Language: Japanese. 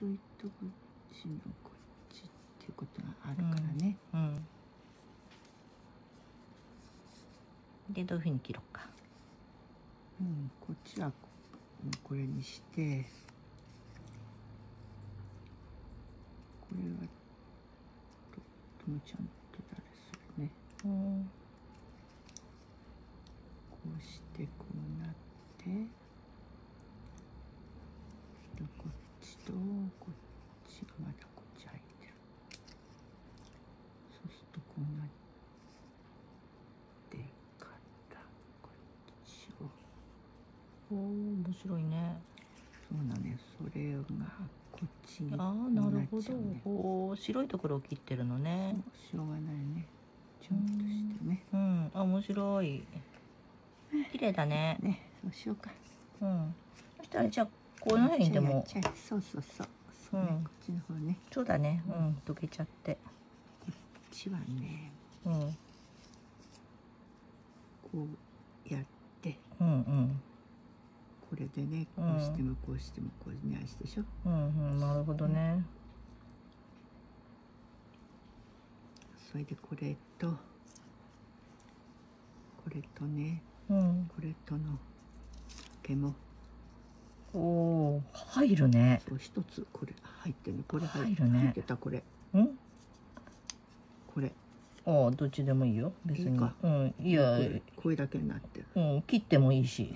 ち置いとこっちのこっちっていうことがあるからね、うん。でどういうふうに切ろうか。うん、こっちはここれにして。これはとともちゃんとだれするね。うんこうしてこうなってでこっちとこっちがまだこっち入ってる。そうするとこうなってからこっちをおお面白いね。そうだねそれがこっちにああこうなるほど。おお白いところを切ってるのね。しょうがないね。ちょんとしてね。うん。あ面白い。綺麗だね。ね。そうしようか。うん。そしたらじゃあこの辺にでも。そうそうそうそう。ね、うん。こっちの方ね。そうだね。うん。溶けちゃって。こっちはねうん。こうやって。うんうん。これでねこうんうしてもこうしてもこうにあしてでしょうんうんなるほどねそれでこれとこれとねうんこれとの毛もおお入るね。そう一つこれ入ってる。のこれ入入るね。入ってたこれ。うん？これ。ああどっちでもいいよ。別に。うん。いや。これこれだけになってる。うん切ってもいいし